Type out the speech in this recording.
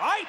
Fight!